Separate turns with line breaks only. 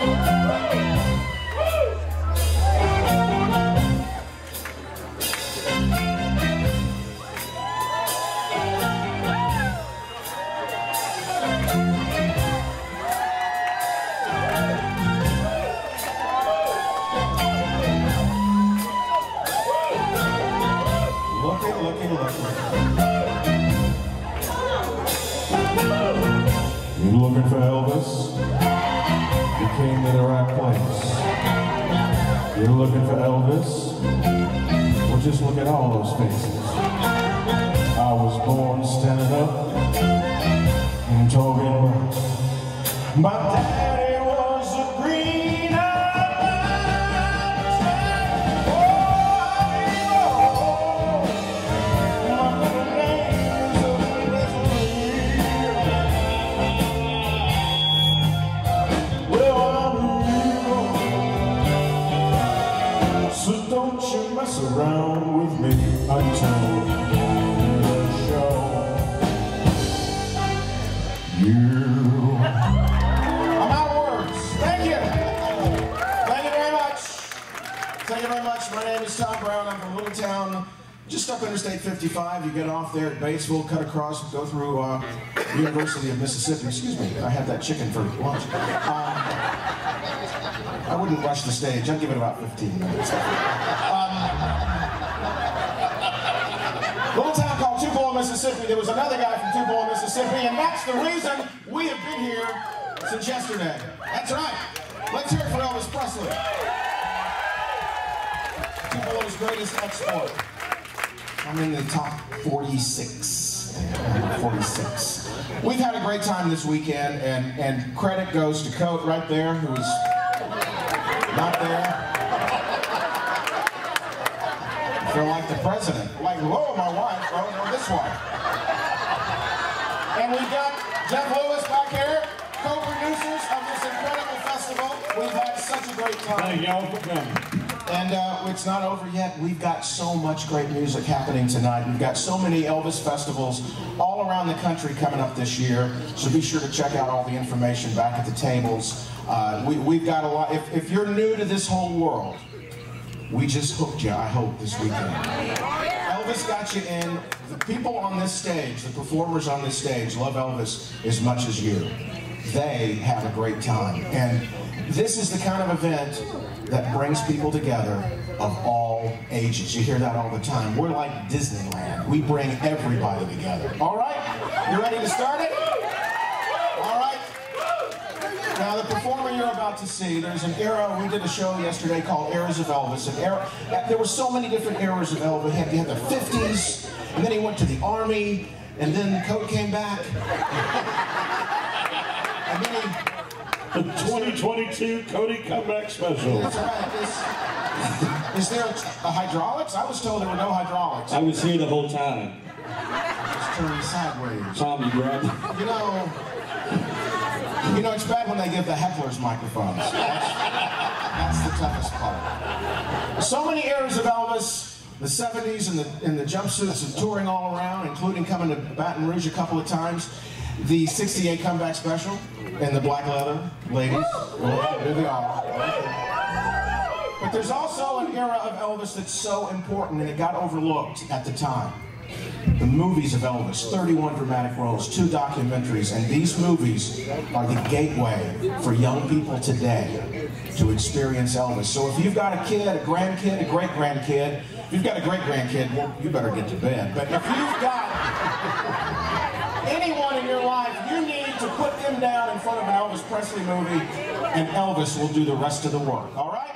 You looking for Elvis? You came to the right place. You're looking for Elvis? Well, just look at all those faces. I was born standing up and talking about my daddy so don't you mess around with me until you show you. I'm out of words. Thank you. Thank you very much. Thank you very much. My name is Tom Brown. I'm from Little Town, just up Interstate 55. You get off there at Batesville, cut across, go through uh, University of Mississippi. Excuse me, I had that chicken for lunch. Uh, I wouldn't rush the stage. I'd give it about 15 minutes. Um, little town called Tupelo, Mississippi. There was another guy from Tupelo, Mississippi, and that's the reason we have been here since yesterday. That's right. Let's hear it for Elvis Presley. Tupelo's greatest export. I'm in the top 46. 46. We've had a great time this weekend, and, and credit goes to Coat right there, who's not there. I feel like the president. Like, whoa, my wife. Oh, no, this one. And we got Jeff Lewis back here, co-producers of this incredible festival. We've had such a great time.
Thank y'all for coming.
And uh, it's not over yet. We've got so much great music happening tonight. We've got so many Elvis festivals all around the country coming up this year. So be sure to check out all the information back at the tables. Uh, we, we've got a lot. If, if you're new to this whole world, we just hooked you, I hope, this weekend. Elvis got you in. The people on this stage, the performers on this stage, love Elvis as much as you. They have a great time. And this is the kind of event that brings people together of all ages. You hear that all the time. We're like Disneyland. We bring everybody together. All right? You ready to start it? All right. Now, the performer you're about to see, there's an era, we did a show yesterday called Eras of Elvis. An era, there were so many different eras of Elvis. He had, the 50s, and then he went to the Army, and then the Coat came back.
The 2022 Cody Comeback Special.
that's right, is, is there a, a hydraulics? I was told there were no hydraulics.
I was here the whole time.
It's turning sideways.
Tom, you grabbed.
You know, you know, it's bad when they give the hecklers microphones. That's, that's the toughest part. So many eras of Elvis, the 70s and the, and the jumpsuits and touring all around, including coming to Baton Rouge a couple of times. The 68 comeback special and the black leather, ladies. Well, here they are. But there's also an era of Elvis that's so important and it got overlooked at the time. The movies of Elvis, 31 dramatic roles, two documentaries, and these movies are the gateway for young people today to experience Elvis. So if you've got a kid, a grandkid, a great grandkid, if you've got a great grandkid, well, you better get to bed. But if you've got anyone in your life, you need to put them down in front of an Elvis Presley movie, and Elvis will do the rest of the work. All right?